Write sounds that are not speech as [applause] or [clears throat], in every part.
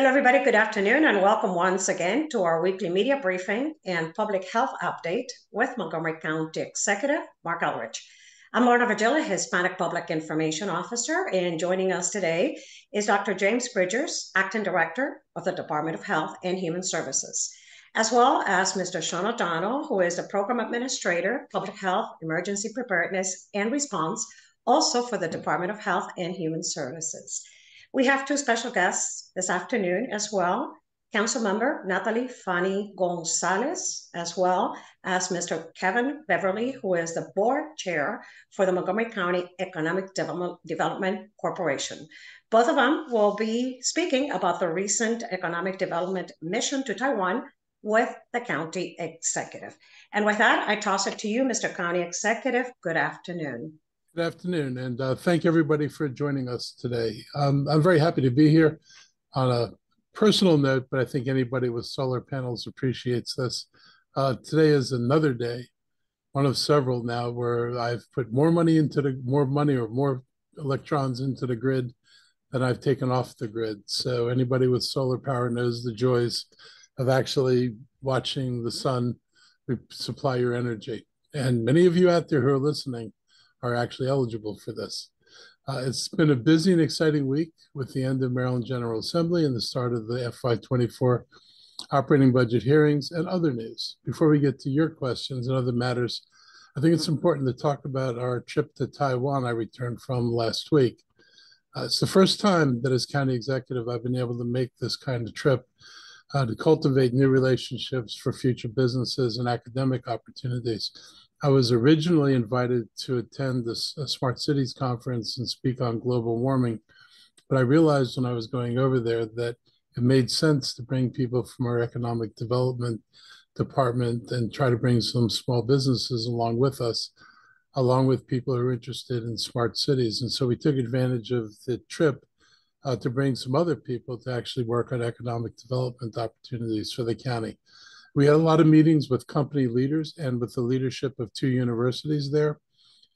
Hello, everybody. Good afternoon, and welcome once again to our weekly media briefing and public health update with Montgomery County Executive Marc Elrich. I'm Lorna Virgili, Hispanic Public Information Officer, and joining us today is Dr. James Bridgers, Acting Director of the Department of Health and Human Services, as well as Mr. Sean O'Donnell, who is the Program Administrator, Public Health, Emergency Preparedness, and Response, also for the Department of Health and Human Services. We have two special guests this afternoon as well. Council member Natalie Fanny Gonzalez, as well as Mr. Kevin Beverly, who is the board chair for the Montgomery County Economic Development Corporation. Both of them will be speaking about the recent economic development mission to Taiwan with the county executive. And with that, I toss it to you, Mr. County Executive. Good afternoon. Good afternoon, and uh, thank everybody for joining us today. Um, I'm very happy to be here on a personal note, but I think anybody with solar panels appreciates this. Uh, today is another day, one of several now, where I've put more money into the more money or more electrons into the grid than I've taken off the grid. So anybody with solar power knows the joys of actually watching the sun supply your energy. And many of you out there who are listening are actually eligible for this. Uh, it's been a busy and exciting week with the end of Maryland General Assembly and the start of the FY24 operating budget hearings and other news. Before we get to your questions and other matters, I think it's important to talk about our trip to Taiwan I returned from last week. Uh, it's the first time that as county executive I've been able to make this kind of trip uh, to cultivate new relationships for future businesses and academic opportunities. I was originally invited to attend the Smart Cities conference and speak on global warming, but I realized when I was going over there that it made sense to bring people from our economic development department and try to bring some small businesses along with us, along with people who are interested in smart cities. And so we took advantage of the trip uh, to bring some other people to actually work on economic development opportunities for the county. We had a lot of meetings with company leaders and with the leadership of two universities there.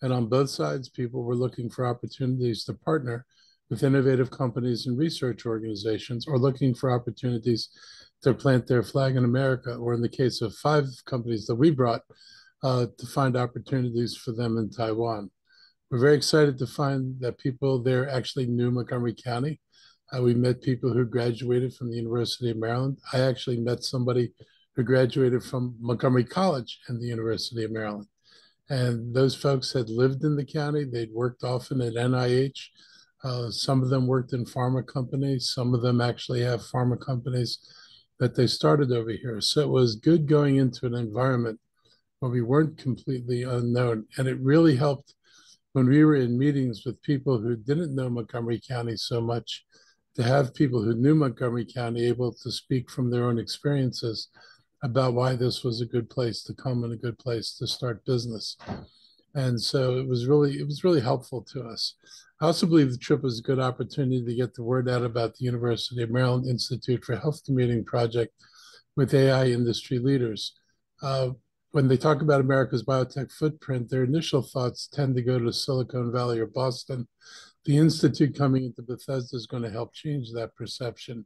And on both sides, people were looking for opportunities to partner with innovative companies and research organizations or looking for opportunities to plant their flag in America, or in the case of five companies that we brought, uh, to find opportunities for them in Taiwan. We're very excited to find that people there actually knew Montgomery County. Uh, we met people who graduated from the University of Maryland. I actually met somebody who graduated from Montgomery College and the University of Maryland. And those folks had lived in the county. They'd worked often at NIH. Uh, some of them worked in pharma companies. Some of them actually have pharma companies that they started over here. So it was good going into an environment where we weren't completely unknown. And it really helped when we were in meetings with people who didn't know Montgomery County so much to have people who knew Montgomery County able to speak from their own experiences about why this was a good place to come and a good place to start business. And so it was really it was really helpful to us. I also believe the trip was a good opportunity to get the word out about the University of Maryland Institute for Health Computing project with AI industry leaders. Uh, when they talk about America's biotech footprint, their initial thoughts tend to go to Silicon Valley or Boston. The institute coming into Bethesda is going to help change that perception.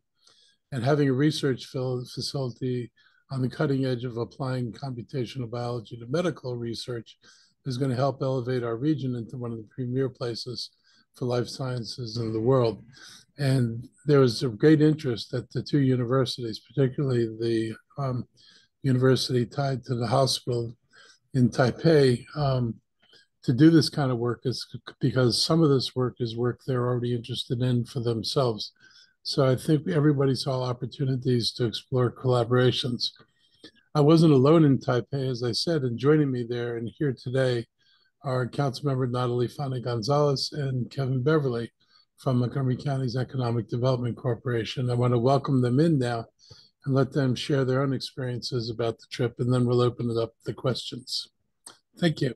And having a research facility on the cutting edge of applying computational biology to medical research is going to help elevate our region into one of the premier places for life sciences in the world. And there was a great interest at the two universities, particularly the um, university tied to the hospital in Taipei, um, to do this kind of work is because some of this work is work they're already interested in for themselves. So I think everybody saw opportunities to explore collaborations. I wasn't alone in Taipei, as I said, and joining me there and here today are Councilmember Natali Fani-Gonzalez and Kevin Beverly from Montgomery County's Economic Development Corporation. I want to welcome them in now and let them share their own experiences about the trip, and then we'll open it up to questions. Thank you.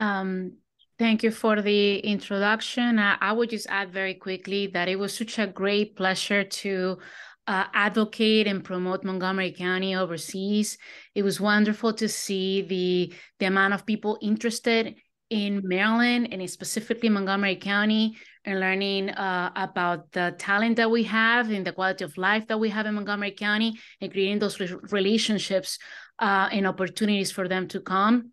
Um, Thank you for the introduction. Uh, I would just add very quickly that it was such a great pleasure to uh, advocate and promote Montgomery County overseas. It was wonderful to see the, the amount of people interested in Maryland and specifically Montgomery County and learning uh, about the talent that we have and the quality of life that we have in Montgomery County and creating those relationships uh, and opportunities for them to come.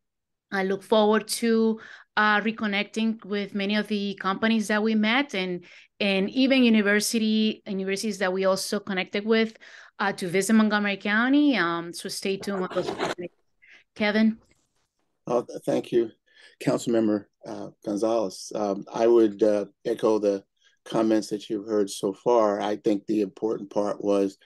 I look forward to uh, reconnecting with many of the companies that we met and and even university universities that we also connected with uh, to visit Montgomery County. Um, so stay tuned. Kevin. Oh, thank you, Councilmember uh, Gonzalez. Um, I would uh, echo the comments that you've heard so far. I think the important part was,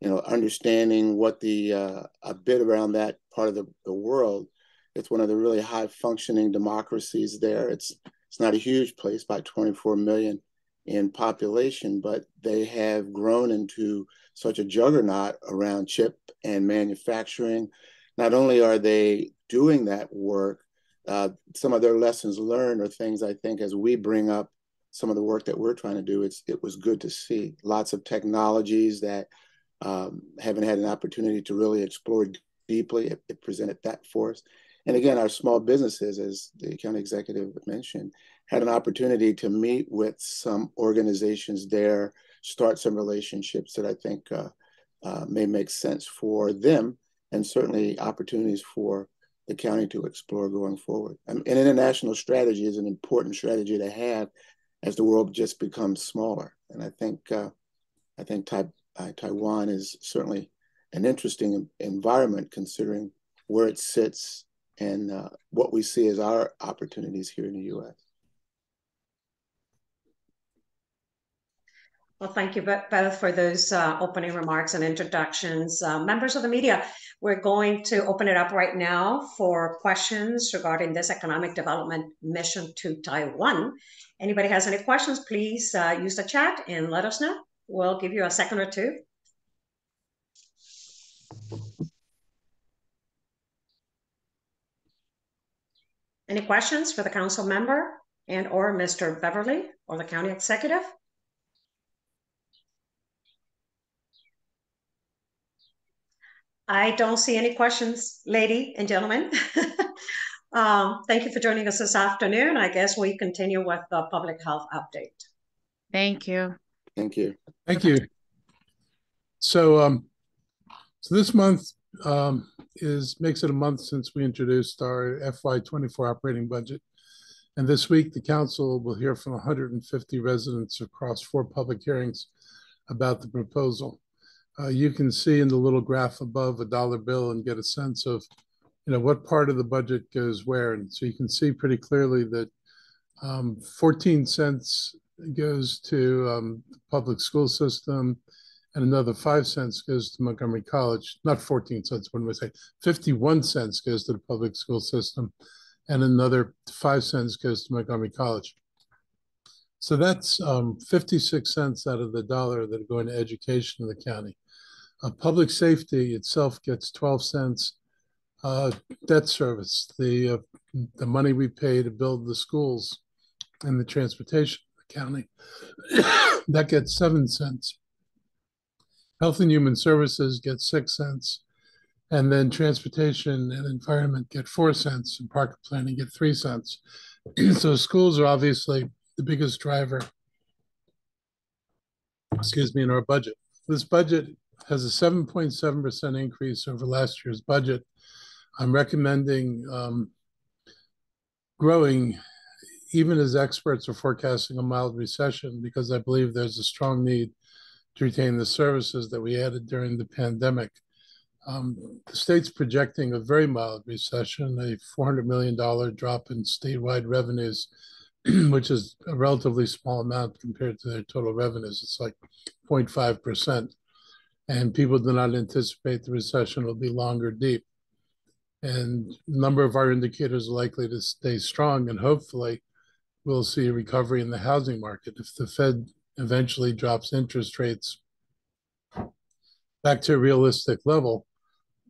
you know, understanding what the uh, a bit around that part of the, the world. It's one of the really high functioning democracies there. It's it's not a huge place by 24 million in population, but they have grown into such a juggernaut around chip and manufacturing. Not only are they doing that work, uh, some of their lessons learned are things I think as we bring up some of the work that we're trying to do, it's it was good to see lots of technologies that um, haven't had an opportunity to really explore deeply. It, it, presented that for us, and again, our small businesses, as the county executive mentioned, had an opportunity to meet with some organizations there, start some relationships that I think uh, uh, may make sense for them, and certainly opportunities for the county to explore going forward. an international strategy is an important strategy to have as the world just becomes smaller. And I think uh, I think tai- uh, Taiwan is certainly an interesting environment considering where it sits and uh, what we see as our opportunities here in the U.S. Well, thank you both for those uh, opening remarks and introductions. Uh, members of the media, we're going to open it up right now for questions regarding this economic development mission to Taiwan. Anybody has any questions, please uh, use the chat and let us know. We'll give you a second or two. Any questions for the council member and or Mr. Beverly or the county executive? I don't see any questions, lady and gentlemen. [laughs] um, thank you for joining us this afternoon. I guess we continue with the public health update. Thank you. Thank you. Thank you. So, um, so this month um, is makes it a month since we introduced our FY24 operating budget. And this week, the council will hear from 150 residents across four public hearings about the proposal uh, you can see in the little graph above a dollar bill and get a sense of, you know, what part of the budget goes where. And so you can see pretty clearly that um, 14 cents goes to um, the public school system and another five cents goes to Montgomery College. Not 14 cents, what am I say? 51 cents goes to the public school system and another five cents goes to Montgomery College. So that's um, 56 cents out of the dollar that are going to education in the county. Uh, public safety itself gets 12 cents. Uh, debt service, the uh, the money we pay to build the schools and the transportation county, [coughs] that gets seven cents. Health and Human Services get six cents, and then transportation and environment get four cents, and park planning get three cents. [clears throat] so schools are obviously the biggest driver. Excuse me, in our budget. This budget has a 7.7% increase over last year's budget. I'm recommending um, growing even as experts are forecasting a mild recession because I believe there's a strong need to retain the services that we added during the pandemic. Um, the state's projecting a very mild recession, a $400 million drop in statewide revenues, [clears throat] which is a relatively small amount compared to their total revenues. It's like 0.5% and people do not anticipate the recession will be longer deep. And a number of our indicators are likely to stay strong, and hopefully, we'll see a recovery in the housing market. If the Fed eventually drops interest rates back to a realistic level,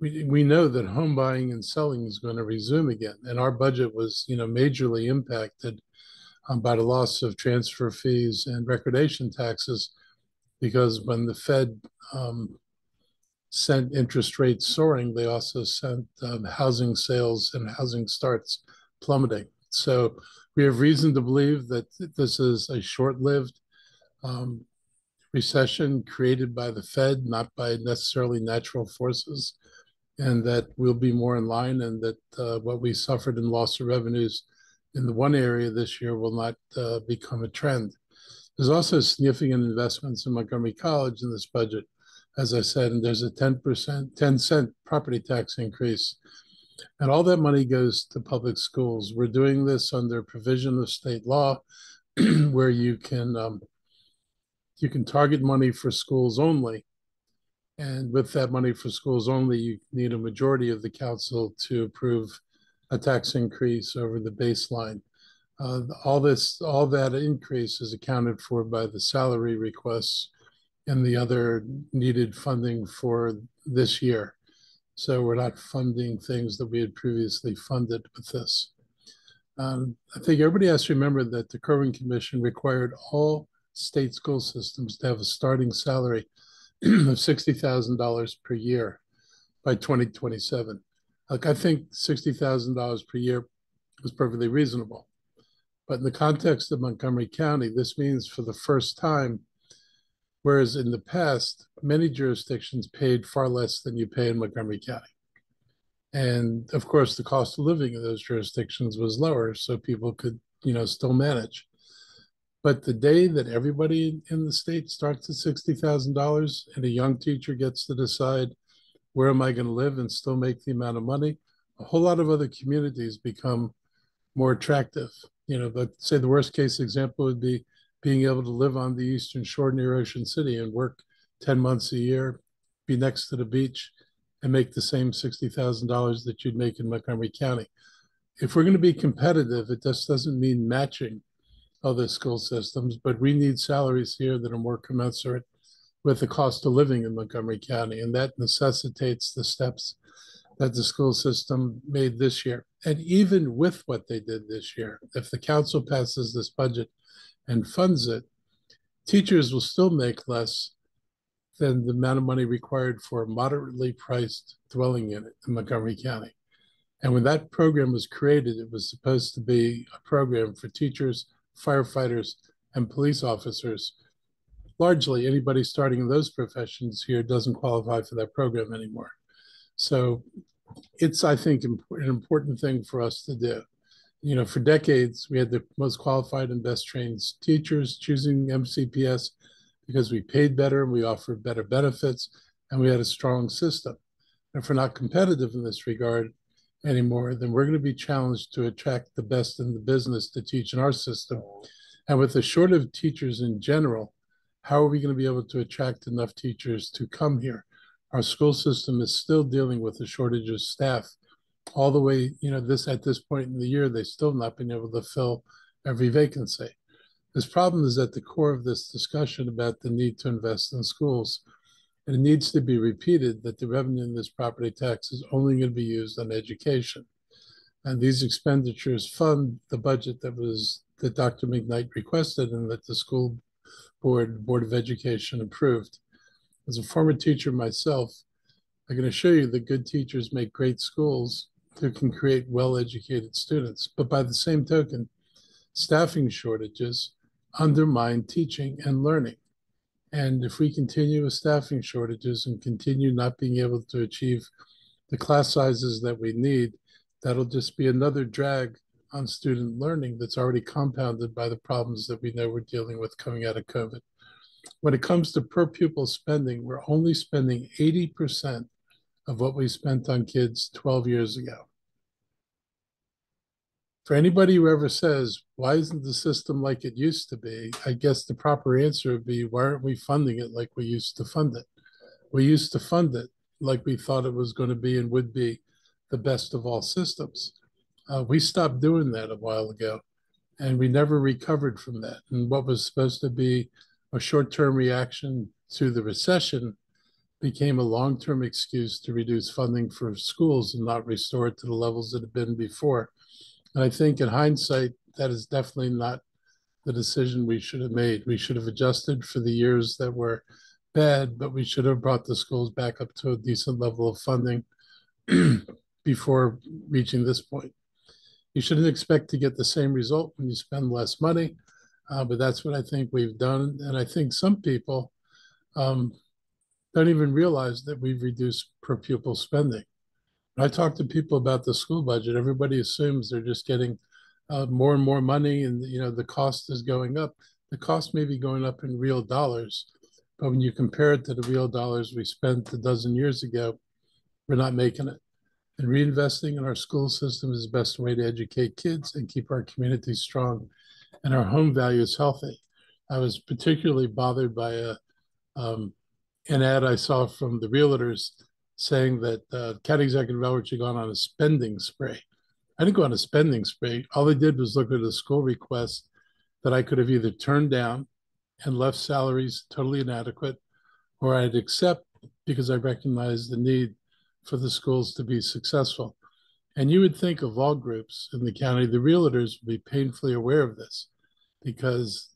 we, we know that home buying and selling is going to resume again. And our budget was, you know, majorly impacted um, by the loss of transfer fees and recordation taxes because when the Fed um, sent interest rates soaring, they also sent um, housing sales and housing starts plummeting. So we have reason to believe that this is a short-lived um, recession created by the Fed, not by necessarily natural forces, and that we'll be more in line, and that uh, what we suffered in loss of revenues in the one area this year will not uh, become a trend. There's also significant investments in Montgomery College in this budget, as I said, and there's a 10%, 10 cent property tax increase. And all that money goes to public schools. We're doing this under provision of state law [clears throat] where you can um, you can target money for schools only. And with that money for schools only, you need a majority of the council to approve a tax increase over the baseline. Uh, all this, all that increase is accounted for by the salary requests and the other needed funding for this year. So we're not funding things that we had previously funded with this. Um, I think everybody has to remember that the Kirwan Commission required all state school systems to have a starting salary [clears throat] of $60,000 per year by 2027. Like I think $60,000 per year is perfectly reasonable. But in the context of Montgomery County, this means for the first time, whereas in the past, many jurisdictions paid far less than you pay in Montgomery County. And of course, the cost of living in those jurisdictions was lower, so people could, you know, still manage. But the day that everybody in the state starts at $60,000 and a young teacher gets to decide where am I going to live and still make the amount of money, a whole lot of other communities become more attractive. You know, but say the worst case example would be being able to live on the Eastern Shore near Ocean City and work 10 months a year, be next to the beach, and make the same $60,000 that you'd make in Montgomery County. If we're going to be competitive, it just doesn't mean matching other school systems, but we need salaries here that are more commensurate with the cost of living in Montgomery County. And that necessitates the steps that the school system made this year. And even with what they did this year, if the council passes this budget and funds it, teachers will still make less than the amount of money required for a moderately priced dwelling unit in Montgomery County. And when that program was created, it was supposed to be a program for teachers firefighters, and police officers. Largely, anybody starting in those professions here doesn't qualify for that program anymore. So it's, I think, an important thing for us to do. You know, for decades, we had the most qualified and best trained teachers choosing MCPS because we paid better and we offered better benefits and we had a strong system. If we're not competitive in this regard, anymore, then we're going to be challenged to attract the best in the business to teach in our system. And with the shortage of teachers in general, how are we going to be able to attract enough teachers to come here? Our school system is still dealing with a shortage of staff. All the way, you know, this at this point in the year, they've still not been able to fill every vacancy. This problem is at the core of this discussion about the need to invest in schools. And it needs to be repeated that the revenue in this property tax is only going to be used on education. And these expenditures fund the budget that was that Dr. McKnight requested and that the school board, Board of Education approved. As a former teacher myself, I can assure you that good teachers make great schools who can create well-educated students. But by the same token, staffing shortages undermine teaching and learning. And if we continue with staffing shortages and continue not being able to achieve the class sizes that we need, that'll just be another drag on student learning that's already compounded by the problems that we know we're dealing with coming out of COVID. When it comes to per pupil spending, we're only spending 80% of what we spent on kids 12 years ago for anybody who ever says, why isn't the system like it used to be? I guess the proper answer would be, why aren't we funding it like we used to fund it? We used to fund it like we thought it was going to be and would be the best of all systems. Uh, we stopped doing that a while ago and we never recovered from that. And what was supposed to be a short term reaction to the recession became a long term excuse to reduce funding for schools and not restore it to the levels that had been before. And I think in hindsight, that is definitely not the decision we should have made. We should have adjusted for the years that were bad, but we should have brought the schools back up to a decent level of funding [clears throat] before reaching this point. You shouldn't expect to get the same result when you spend less money, uh, but that's what I think we've done. And I think some people um, don't even realize that we've reduced per pupil spending. When I talk to people about the school budget, everybody assumes they're just getting uh, more and more money and you know the cost is going up. The cost may be going up in real dollars, but when you compare it to the real dollars we spent a dozen years ago, we're not making it. And reinvesting in our school system is the best way to educate kids and keep our communities strong and our home values healthy. I was particularly bothered by a um, an ad I saw from the realtors saying that uh, County Executive Elrich had gone on a spending spree. I didn't go on a spending spree. All they did was look at a school request that I could have either turned down and left salaries totally inadequate, or I'd accept because I recognized the need for the schools to be successful. And you would think of all groups in the county, the realtors would be painfully aware of this because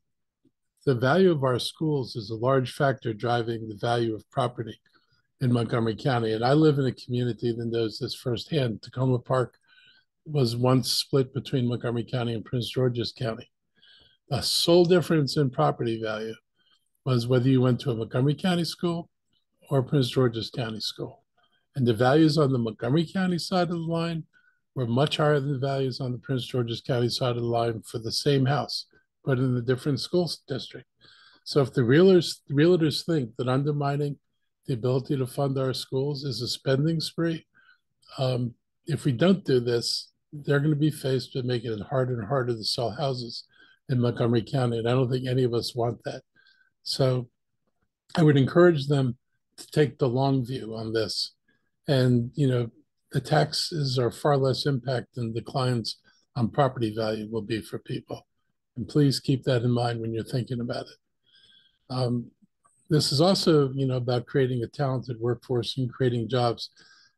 the value of our schools is a large factor driving the value of property in Montgomery County. And I live in a community that knows this firsthand. Takoma Park was once split between Montgomery County and Prince George's County. The sole difference in property value was whether you went to a Montgomery County school or Prince George's County school. And the values on the Montgomery County side of the line were much higher than the values on the Prince George's County side of the line for the same house but in a different school district. So if the realtors, the realtors think that undermining the ability to fund our schools is a spending spree, um, if we don't do this, they're going to be faced with making it harder and harder to sell houses in Montgomery County. And I don't think any of us want that. So I would encourage them to take the long view on this. And, you know, the taxes are far less impact than declines on property value will be for people. And please keep that in mind when you're thinking about it. Um, this is also, you know, about creating a talented workforce and creating jobs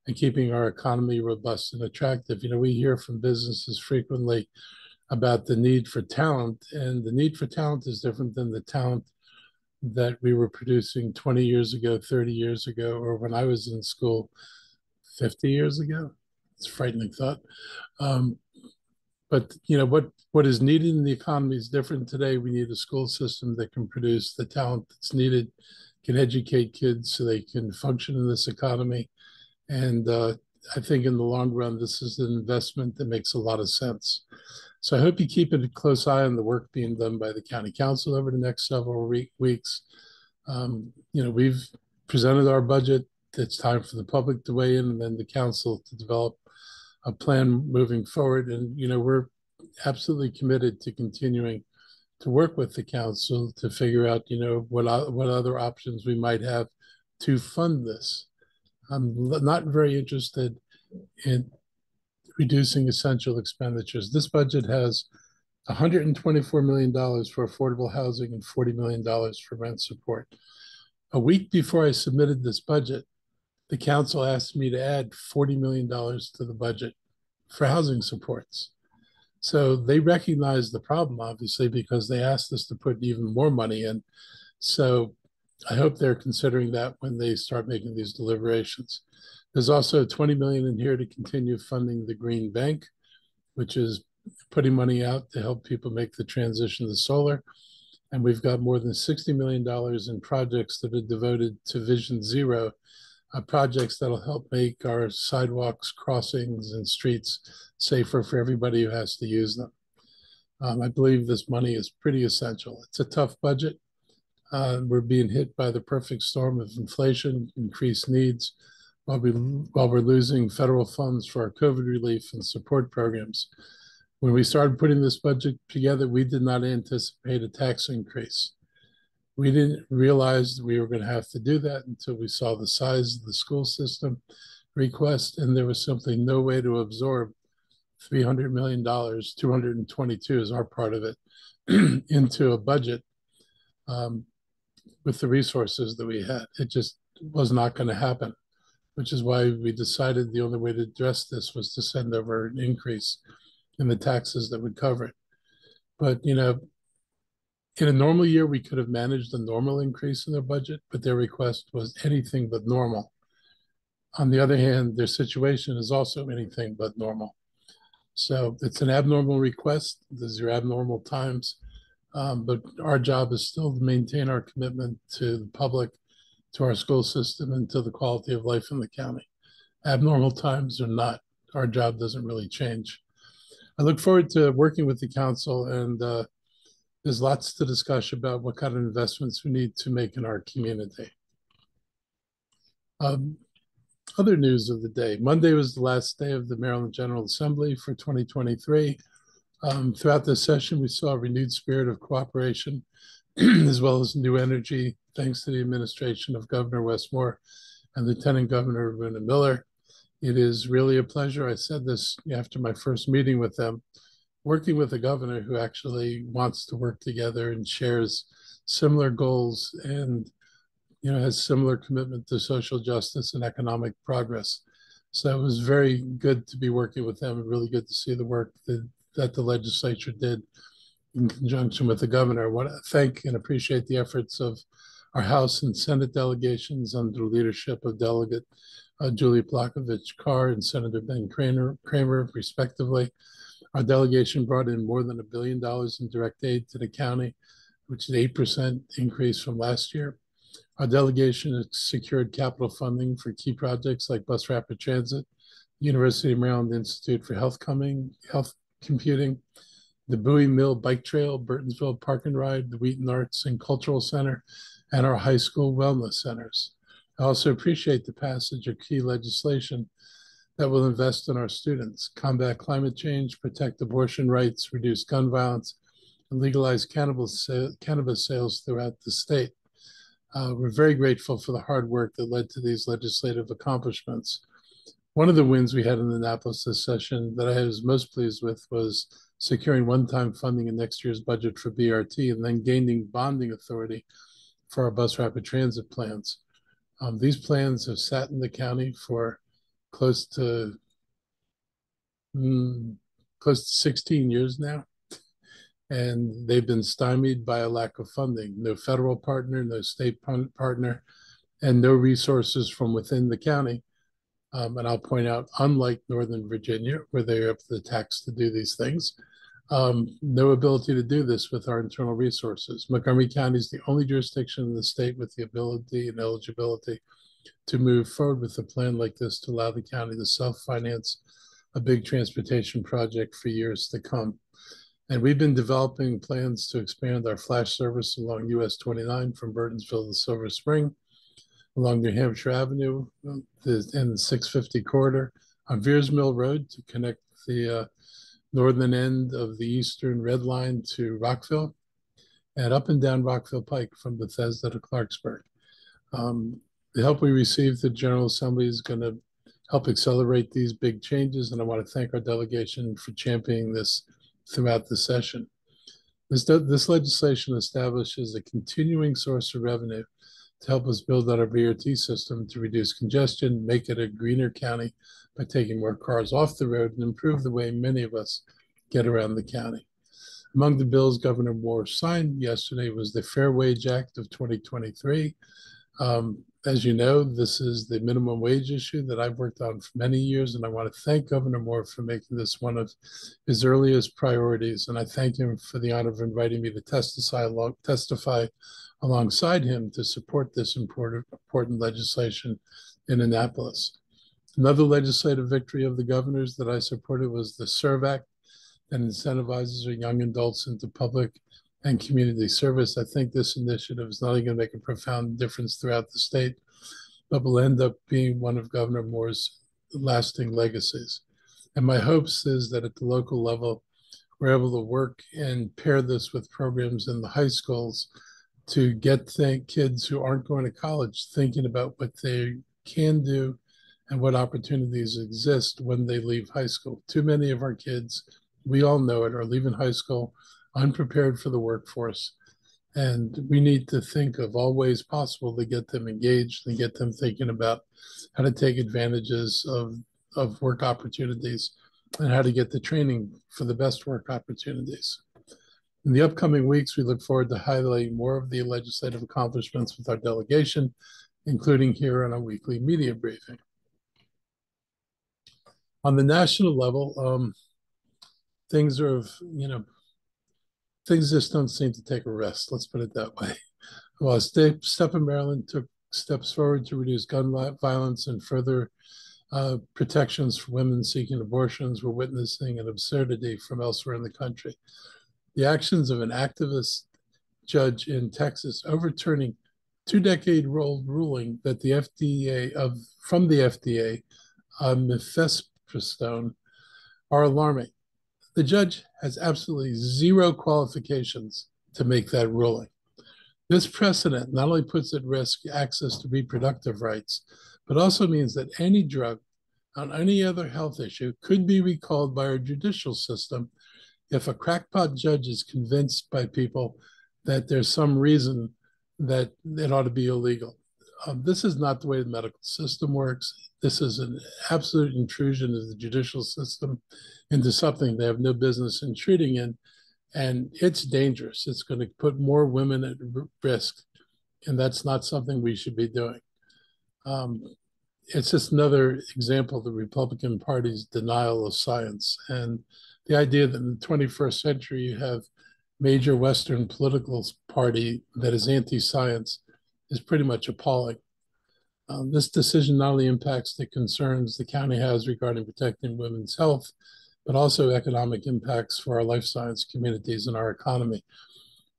and keeping our economy robust and attractive. You know, we hear from businesses frequently about the need for talent, and the need for talent is different than the talent that we were producing 20 years ago, 30 years ago, or when I was in school 50 years ago. It's a frightening thought. Um, but you know what what is needed in the economy is different today. We need a school system that can produce the talent that's needed, can educate kids so they can function in this economy, and uh, I think in the long run, this is an investment that makes a lot of sense. So I hope you keep a close eye on the work being done by the county council over the next several re- weeks. Um, you know, we've presented our budget. It's time for the public to weigh in and then the council to develop a plan moving forward. And, you know, we're absolutely committed to continuing to work with the council to figure out, you know, what, what other options we might have to fund this. I'm not very interested in reducing essential expenditures. This budget has $124 million for affordable housing and $40 million for rent support. A week before I submitted this budget, the council asked me to add $40 million to the budget for housing supports. So they recognize the problem, obviously, because they asked us to put even more money in. So I hope they're considering that when they start making these deliberations. There's also 20 million in here to continue funding the Green Bank, which is putting money out to help people make the transition to solar. And we've got more than $60 million in projects that are devoted to Vision Zero, uh, projects that'll help make our sidewalks, crossings, and streets safer for everybody who has to use them. Um, I believe this money is pretty essential. It's a tough budget. Uh, we're being hit by the perfect storm of inflation, increased needs, while, we, while we're losing federal funds for our COVID relief and support programs. When we started putting this budget together, we did not anticipate a tax increase we didn't realize we were going to have to do that until we saw the size of the school system request, and there was simply no way to absorb $300 million, 222 is our part of it, [clears throat] into a budget um, with the resources that we had. It just was not going to happen, which is why we decided the only way to address this was to send over an increase in the taxes that would cover it. But, you know, in a normal year, we could have managed a normal increase in their budget, but their request was anything but normal. On the other hand, their situation is also anything but normal. So it's an abnormal request. These are abnormal times. Um, but our job is still to maintain our commitment to the public, to our school system, and to the quality of life in the county. Abnormal times or not, our job doesn't really change. I look forward to working with the council, and uh, there's lots to discuss about what kind of investments we need to make in our community. Um, other news of the day. Monday was the last day of the Maryland General Assembly for 2023. Um, throughout this session, we saw a renewed spirit of cooperation [clears throat] as well as new energy, thanks to the administration of Governor Wes Moore and Lieutenant Governor Aruna Miller. It is really a pleasure. I said this after my first meeting with them, working with a governor who actually wants to work together and shares similar goals and you know has similar commitment to social justice and economic progress. So it was very good to be working with them and really good to see the work that that the legislature did in conjunction with the governor. I want to thank and appreciate the efforts of our House and Senate delegations under the leadership of Delegate uh, Julie Palakovich Carr and Senator Ben Kramer, Cramer, respectively. Our delegation brought in more than a billion dollars in direct aid to the county, which is an 8% increase from last year. Our delegation has secured capital funding for key projects like Bus Rapid Transit, University of Maryland Institute for Health Coming, Health computing, the Bowie Mill Bike Trail, Burtonsville Park and Ride, the Wheaton Arts and Cultural Center, and our high school wellness centers. I also appreciate the passage of key legislation that will invest in our students, combat climate change, protect abortion rights, reduce gun violence, and legalize cannabis, sales throughout the state. Uh, we're very grateful for the hard work that led to these legislative accomplishments. One of the wins we had in the Annapolis this session that I was most pleased with was securing one-time funding in next year's budget for BRT and then gaining bonding authority for our bus rapid transit plans. Um, these plans have sat in the county for close to mm, close to 16 years now, and they've been stymied by a lack of funding. No federal partner, no state partner, and no resources from within the county um, and I'll point out, unlike Northern Virginia, where they have the tax to do these things, um, no ability to do this with our internal resources. Montgomery County is the only jurisdiction in the state with the ability and eligibility to move forward with a plan like this to allow the county to self-finance a big transportation project for years to come. And we've been developing plans to expand our flash service along US 29 from Burtonsville to Silver Spring along New Hampshire Avenue in the 650 corridor on Veirs Mill Road to connect the uh, northern end of the Eastern Red Line to Rockville and up and down Rockville Pike from Bethesda to Clarksburg. Um, the help we received the General Assembly is going to help accelerate these big changes, and I want to thank our delegation for championing this throughout the session. This, this legislation establishes a continuing source of revenue to help us build out our BRT system to reduce congestion, make it a greener county by taking more cars off the road and improve the way many of us get around the county. Among the bills Governor Moore signed yesterday was the Fair Wage Act of 2023. Um, as you know, this is the minimum wage issue that I've worked on for many years, and I want to thank Governor Moore for making this one of his earliest priorities. And I thank him for the honor of inviting me to testify, testify alongside him to support this important, important legislation in Annapolis. Another legislative victory of the governors that I supported was the SERVE Act that incentivizes young adults into public and community service. I think this initiative is not only going to make a profound difference throughout the state, but will end up being one of Governor Moore's lasting legacies. And my hopes is that at the local level, we're able to work and pair this with programs in the high schools to get th- kids who aren't going to college thinking about what they can do and what opportunities exist when they leave high school. Too many of our kids, we all know it, are leaving high school unprepared for the workforce. And we need to think of all ways possible to get them engaged and get them thinking about how to take advantages of, of work opportunities and how to get the training for the best work opportunities. In the upcoming weeks, we look forward to highlighting more of the legislative accomplishments with our delegation, including here on a weekly media briefing. On the national level, um, things are, of you know, things just don't seem to take a rest. Let's put it that way. [laughs] While State, step in Maryland took steps forward to reduce gun violence and further uh, protections for women seeking abortions, we're witnessing an absurdity from elsewhere in the country. The actions of an activist judge in Texas overturning two decade old ruling that the FDA of from the FDA on mifepristone are alarming. The judge has absolutely zero qualifications to make that ruling. This precedent not only puts at risk access to reproductive rights, but also means that any drug on any other health issue could be recalled by our judicial system if a crackpot judge is convinced by people that there's some reason that it ought to be illegal. Um, this is not the way the medical system works. This is an absolute intrusion of the judicial system into something they have no business intruding in. And it's dangerous. It's going to put more women at risk. And that's not something we should be doing. Um, it's just another example of the Republican Party's denial of science and the idea that in the 21st century you have major Western political party that is anti-science is pretty much appalling. Um, this decision not only impacts the concerns the county has regarding protecting women's health, but also economic impacts for our life science communities and our economy.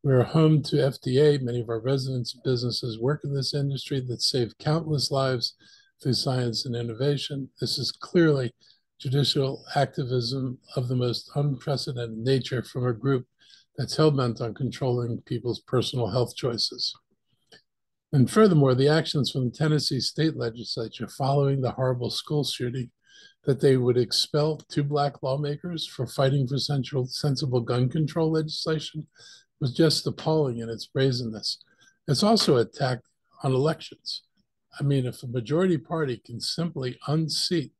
We're home to FDA. Many of our residents and businesses work in this industry that save countless lives through science and innovation. This is clearly judicial activism of the most unprecedented nature from a group that's hell bent on controlling people's personal health choices. And furthermore, the actions from the Tennessee state legislature following the horrible school shooting that they would expel two black lawmakers for fighting for central, sensible gun control legislation was just appalling in its brazenness. It's also an attack on elections. I mean, if a majority party can simply unseat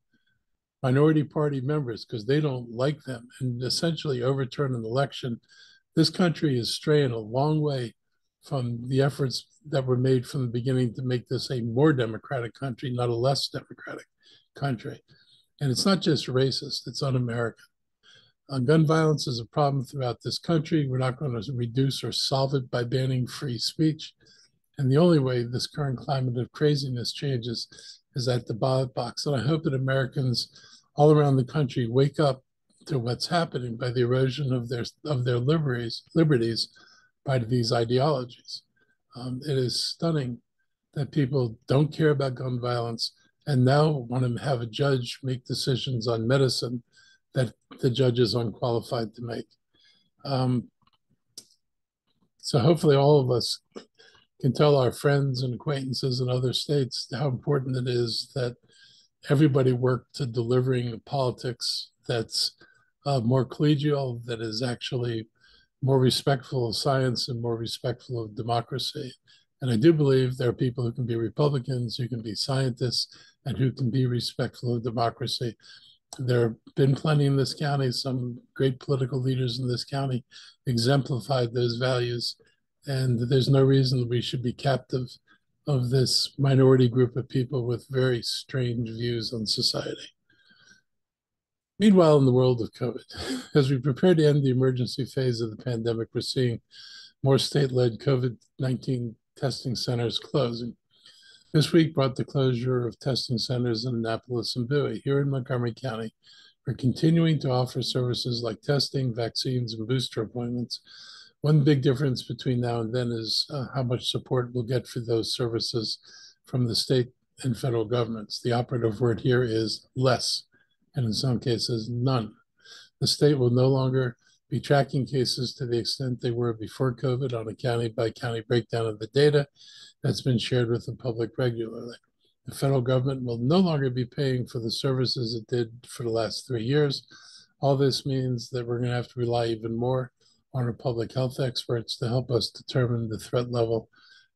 minority party members because they don't like them and essentially overturn an election this country is straying a long way from the efforts that were made from the beginning to make this a more democratic country, not a less democratic country. And it's not just racist, it's un American. Uh, gun violence is a problem throughout this country. We're not going to reduce or solve it by banning free speech. And the only way this current climate of craziness changes is at the ballot box. And I hope that Americans all around the country wake up to what's happening by the erosion of their of their liberties liberties by these ideologies. Um, it is stunning that people don't care about gun violence and now want to have a judge make decisions on medicine that the judge is unqualified to make. Um, so hopefully all of us can tell our friends and acquaintances in other states how important it is that everybody work to delivering a politics that's uh, more collegial, that is actually more respectful of science and more respectful of democracy. And I do believe there are people who can be Republicans, who can be scientists, and who can be respectful of democracy. There have been plenty in this county. Some great political leaders in this county exemplified those values. And there's no reason we should be captive of this minority group of people with very strange views on society. Meanwhile, in the world of COVID, [laughs] as we prepare to end the emergency phase of the pandemic, we're seeing more state led COVID 19 testing centers closing. This week brought the closure of testing centers in Annapolis and Bowie. Here in Montgomery County, we're continuing to offer services like testing, vaccines, and booster appointments. One big difference between now and then is uh, how much support we'll get for those services from the state and federal governments. The operative word here is less and in some cases, none. The state will no longer be tracking cases to the extent they were before COVID on a county by county breakdown of the data that's been shared with the public regularly. The federal government will no longer be paying for the services it did for the last three years. All this means that we're going to have to rely even more on our public health experts to help us determine the threat level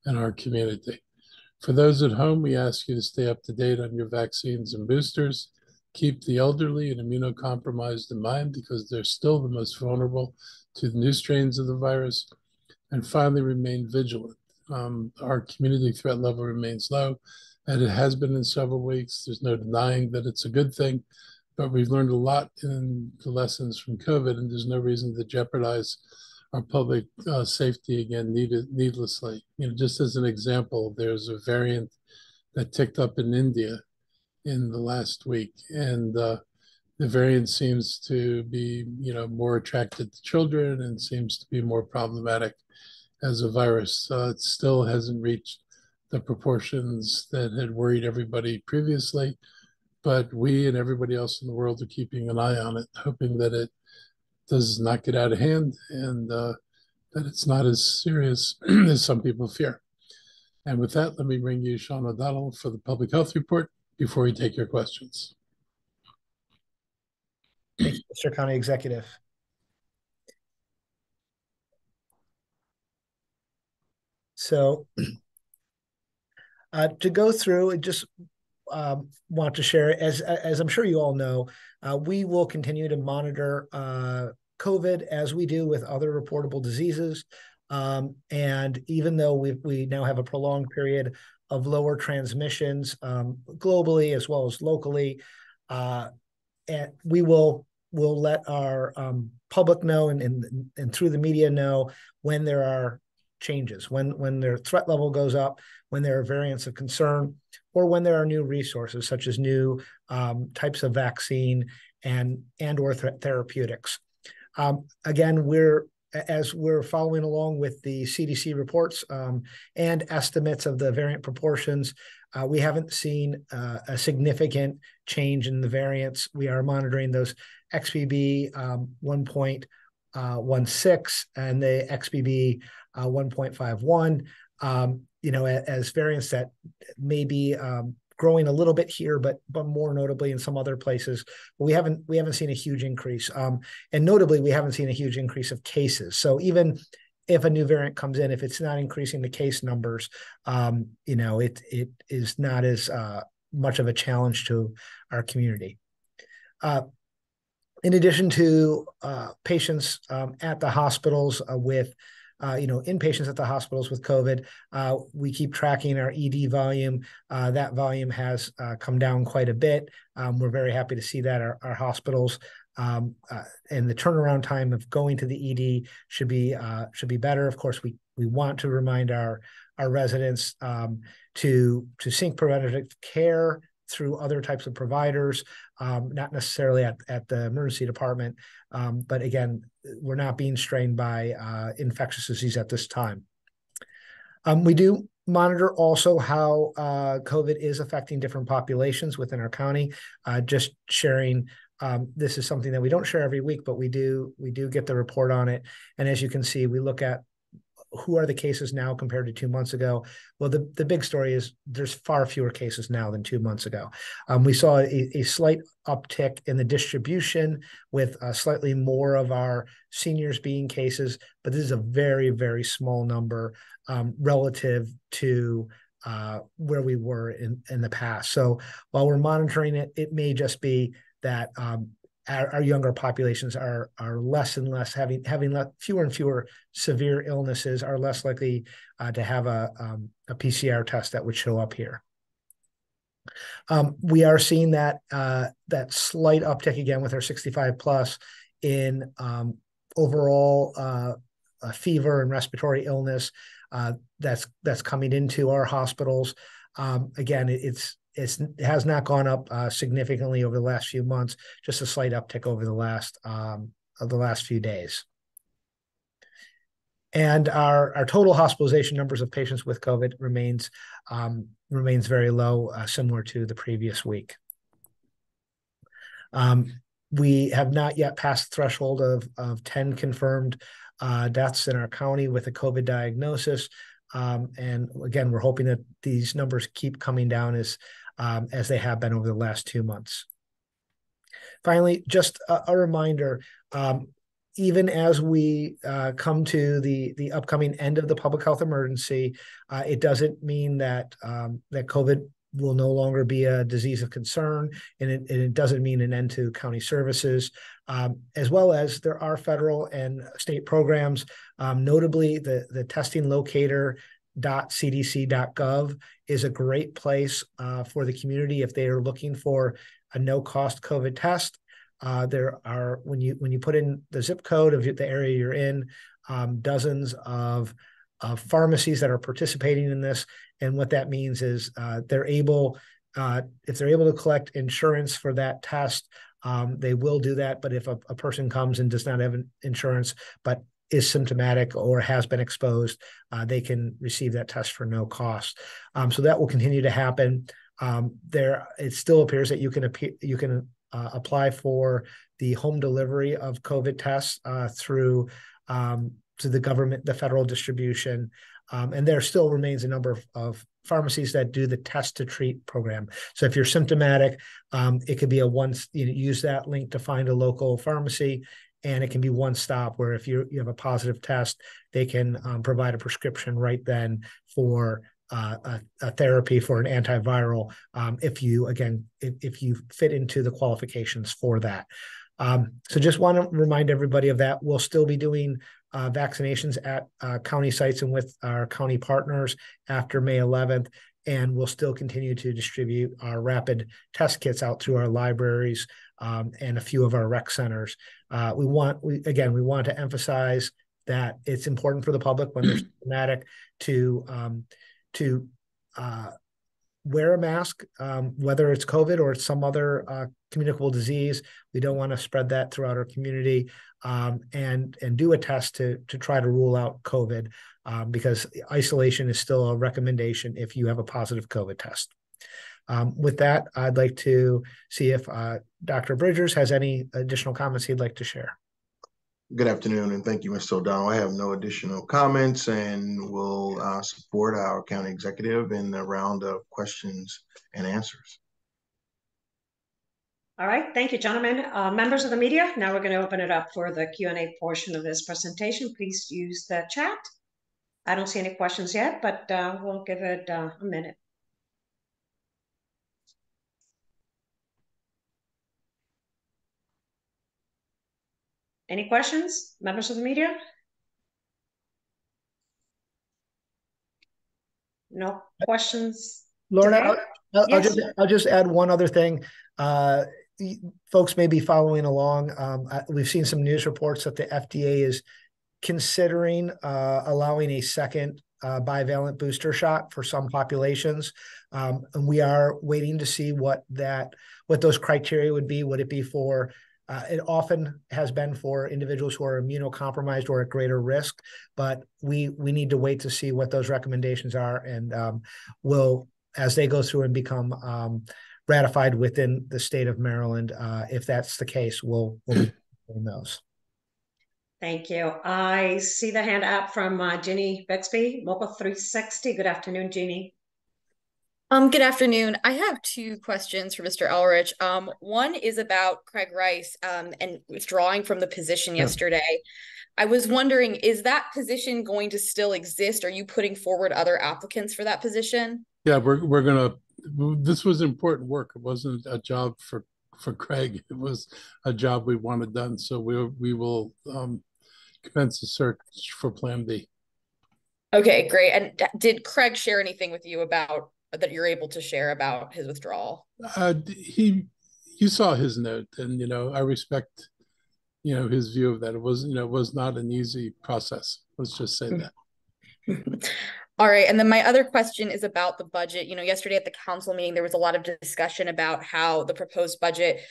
in our community. For those at home, we ask you to stay up to date on your vaccines and boosters keep the elderly and immunocompromised in mind because they're still the most vulnerable to the new strains of the virus. And finally, remain vigilant. Um, our community threat level remains low, and it has been in several weeks. There's no denying that it's a good thing, but we've learned a lot in the lessons from COVID, and there's no reason to jeopardize our public uh, safety again needed, needlessly. You know, just as an example, there's a variant that ticked up in India in the last week, and uh, the variant seems to be, you know, more attracted to children and seems to be more problematic as a virus. Uh, it still hasn't reached the proportions that had worried everybody previously, but we and everybody else in the world are keeping an eye on it, hoping that it does not get out of hand and uh, that it's not as serious [clears throat] as some people fear. And with that, let me bring you Sean O'Donnell for the public health report before we take your questions. Thank you, Mr. County Executive. So [clears throat] uh, to go through, I just um, want to share, as as I'm sure you all know, uh, we will continue to monitor uh, COVID as we do with other reportable diseases. Um, and even though we we now have a prolonged period of lower transmissions um, globally as well as locally, uh, and we will will let our um, public know and, and and through the media know when there are changes, when when their threat level goes up, when there are variants of concern, or when there are new resources such as new um, types of vaccine and and or th- therapeutics. Um, again, we're as we're following along with the CDC reports um, and estimates of the variant proportions, uh, we haven't seen uh, a significant change in the variants. We are monitoring those XBB um, 1.16 uh, and the XBB uh, 1.51. Um, you know, as, as, variants that may be um, growing a little bit here, but but more notably in some other places. we haven't we haven't seen a huge increase, um, and notably we haven't seen a huge increase of cases. So even if a new variant comes in, if it's not increasing the case numbers, um, you know, it it is not as uh, much of a challenge to our community. Uh, in addition to uh, patients um, at the hospitals uh, with uh, you know, inpatients at the hospitals with COVID. Uh, we keep tracking our ED volume. Uh, that volume has uh, come down quite a bit. Um, we're very happy to see that our, our hospitals um, uh, and the turnaround time of going to the ED should be uh, should be better. Of course, we we want to remind our our residents um, to to seek preventative care through other types of providers, um, not necessarily at, at the emergency department. Um, but again, we're not being strained by uh, infectious disease at this time. Um, we do monitor also how uh, COVID is affecting different populations within our county. Uh, just sharing, um, this is something that we don't share every week, but we do we do get the report on it. And as you can see, we look at who are the cases now compared to two months ago? Well, the, the big story is there's far fewer cases now than two months ago. Um, we saw a, a, slight uptick in the distribution with uh, slightly more of our seniors being cases, but this is a very, very small number um, relative to uh, where we were in, in the past. So while we're monitoring it, it may just be that um, our, our, younger populations are are less and less having having fewer and fewer severe illnesses are less likely uh, to have a um, a PCR test that would show up here. Um, we are seeing that uh, that slight uptick again with our 65 plus in um, overall uh, fever and respiratory illness uh, that's that's coming into our hospitals. Um, again, it, it's it's, it has not gone up uh, significantly over the last few months, just a slight uptick over the last um, of the last few days. And our, our total hospitalization numbers of patients with COVID remains um, remains very low, uh, similar to the previous week. Um, we have not yet passed the threshold of, of 10 confirmed uh, deaths in our county with a COVID diagnosis. Um, and again, we're hoping that these numbers keep coming down as um, as they have been over the last two months. Finally, just a, a reminder, um, even as we uh, come to the the upcoming end of the public health emergency, uh, it doesn't mean that um, that COVID will no longer be a disease of concern, and it, and it doesn't mean an end to county services, um, as well as there are federal and state programs, um, notably the the testing locator cdc.gov is a great place uh, for the community if they are looking for a no-cost COVID test. Uh, there are when you when you put in the zip code of the area you're in, um, dozens of of pharmacies that are participating in this, and what that means is uh, they're able uh, if they're able to collect insurance for that test, um, they will do that. But if a, a, person comes and does not have insurance, but is symptomatic or has been exposed, uh, they can receive that test for no cost. Um, so that will continue to happen. Um, there, it still appears that you can appear, you can uh, apply for the home delivery of COVID tests uh, through um, to the government, the federal distribution. Um, and there still remains a number of, of, pharmacies that do the test to treat program. So if you're symptomatic, um, it could be a once you know, use that link to find a local pharmacy and it can be one stop where if you, you have a positive test, they can um, provide a prescription right then for uh, a, a, therapy for an antiviral um, if you again if, if you fit into the qualifications for that. Um, so just want to remind everybody of that. We'll still be doing uh, vaccinations at uh, county sites and with our county partners after may 11th and we'll still continue to distribute our rapid test kits out through our libraries um, and a few of our rec centers uh, we want we again we want to emphasize that it's important for the public when they're [clears throat] symptomatic to um, to uh, wear a mask, um, whether it's COVID or it's some other uh, communicable disease. We don't want to spread that throughout our community, um, and and do a test to to try to rule out COVID, um, because isolation is still a recommendation if you have a positive COVID test. Um, with that, I'd like to see if uh, Dr. Bridgers has any additional comments he'd like to share. Good afternoon, and thank you, Mr. O'Donnell. I have no additional comments and will uh, support our county executive in the round of questions and answers. All right, thank you, gentlemen. Uh, members of the media, now we're going to open it up for the Q&A portion of this presentation. Please use the chat. I don't see any questions yet, but uh, we'll give it uh, a minute. Any questions, members of the media? No questions? Lorna, I'll, I'll, yes. I'll, just I'll just add one other thing. Uh, folks may be following along. Um, we've seen some news reports that the FDA is considering uh, allowing a second uh, bivalent booster shot for some populations, um, and we are waiting to see what that what those criteria would be. Would it be for uh, it often has been for individuals who are immunocompromised or at greater risk, but we we need to wait to see what those recommendations are, and um, will as they go through and become um, ratified within the state of Maryland. Uh, if that's the case, we'll we'll be doing those. Thank you. I see the hand up from uh, Ginny Bixby, MoCo360. Good afternoon, Jeannie. Um, good afternoon. I have two questions for Mr. Elrich. Um, one is about Craig Rice um, and withdrawing from the position yesterday. I was wondering, is that position going to still exist? Are you putting forward other applicants for that position? Yeah, we're we're gonna. This was important work. It wasn't a job for for Craig. [laughs] It was a job we wanted done. So we we will um, commence the search for Plan B. Okay, great. And did Craig share anything with you about that you're able to share about his withdrawal? Uh, he, you saw his note, and you know I respect, you know, his view of that. It was, you know, it was not an easy process. Let's just say that. [laughs] All right. And then my other question is about the budget. You know, yesterday at the council meeting, there was a lot of discussion about how the proposed budget,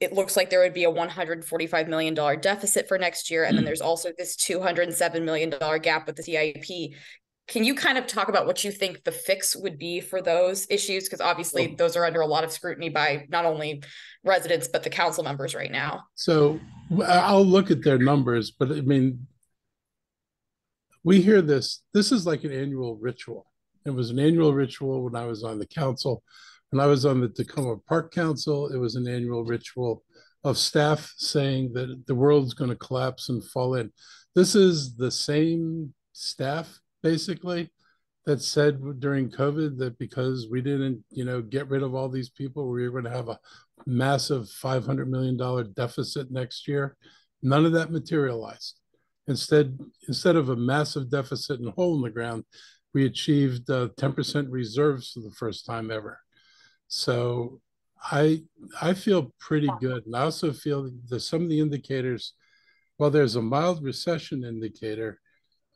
it looks like there would be a $145 million deficit for next year. And then there's also this $207 million gap with the CIP. Can you kind of talk about what you think the fix would be for those issues? Because obviously those are under a lot of scrutiny by not only residents, but the council members right now. So I'll look at their numbers, but I mean, we hear this, this is like an annual ritual. It was an annual ritual when I was on the council. When I was on the Takoma Park Council, it was an annual ritual of staff saying that the world's going to collapse and fall in. This is the same staff basically that said during COVID that because we didn't, you know, get rid of all these people, we were going to have a massive $500 million deficit next year. None of that materialized. Instead, instead of a massive deficit and hole in the ground, we achieved uh, 10% reserves for the first time ever. So I I feel pretty good, and I also feel that some of the indicators, while there's a mild recession indicator,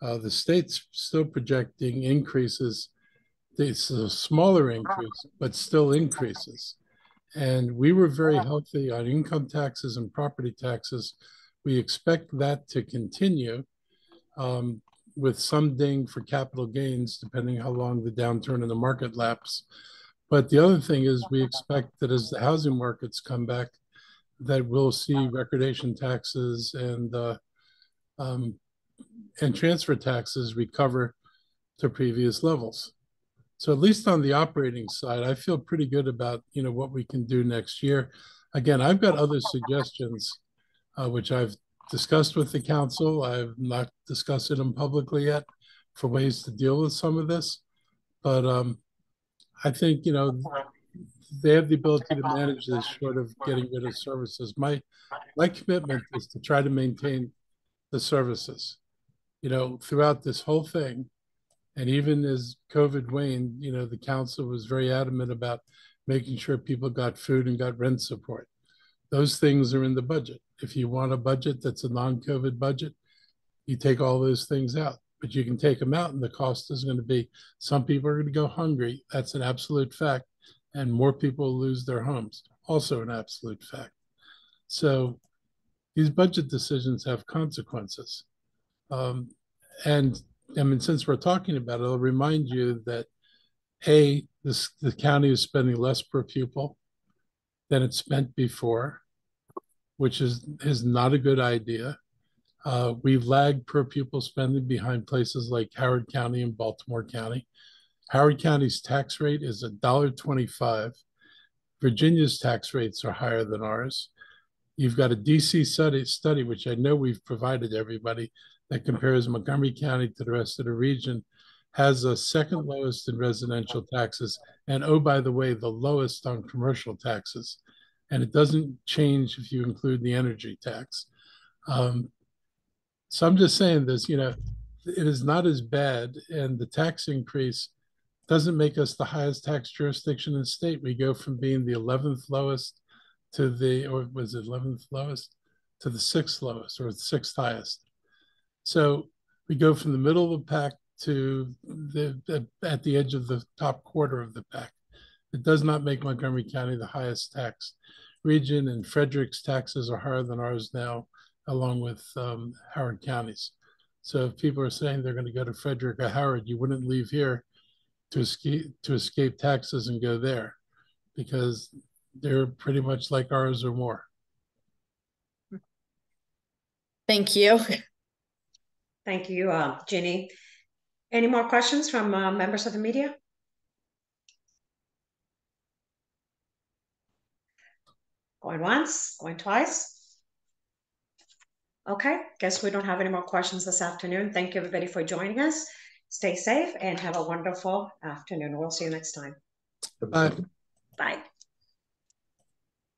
uh, the state's still projecting increases. It's a smaller increase, but still increases. And we were very healthy on income taxes and property taxes. We expect that to continue um, with some ding for capital gains, depending how long the downturn in the market laps. But the other thing is we expect that as the housing markets come back, that we'll see recordation taxes and uh, um, and transfer taxes recover to previous levels. So at least on the operating side, I feel pretty good about you know what we can do next year. Again, I've got other suggestions, uh, which I've discussed with the council. I've not discussed them publicly yet for ways to deal with some of this, but um, I think you know they have the ability to manage this short of getting rid of services. My my commitment is to try to maintain the services you know, throughout this whole thing, and even as COVID waned, you know, the council was very adamant about making sure people got food and got rent support. Those things are in the budget. If you want a budget that's a non-COVID budget, you take all those things out. But you can take them out, and the cost is going to be some people are going to go hungry. That's an absolute fact, and more people lose their homes. Also, an absolute fact. So, these budget decisions have consequences. Um, and I mean, since we're talking about it, I'll remind you that A, this, the county is spending less per pupil than it spent before, which is, is not a good idea. Uh, we've lagged per pupil spending behind places like Howard County and Baltimore County. Howard County's tax rate is $1.25. Virginia's tax rates are higher than ours. You've got a DC study, study, which I know we've provided everybody, that compares Montgomery County to the rest of the region has a second lowest in residential taxes. And oh, by the way, the lowest on commercial taxes. And it doesn't change if you include the energy tax. Um, so I'm just saying this, you know, it is not as bad. And the tax increase doesn't make us the highest tax jurisdiction in the state. We go from being the 11th lowest to the, or was it 11th lowest to the sixth lowest or the sixth highest. So we go from the middle of the pack to the, at the edge of the top quarter of the pack. It does not make Montgomery County the highest tax region, and Frederick's taxes are higher than ours now, along with um, Howard counties. So if people are saying they're going to go to Frederick or Howard, you wouldn't leave here to escape to escape taxes and go there, because they're pretty much like ours or more. Thank you. Thank you, uh, Ginny. Any more questions from uh, members of the media? Going once, going twice. Okay, guess we don't have any more questions this afternoon. Thank you everybody for joining us. Stay safe and have a wonderful afternoon. We'll see you next time. Bye. Bye.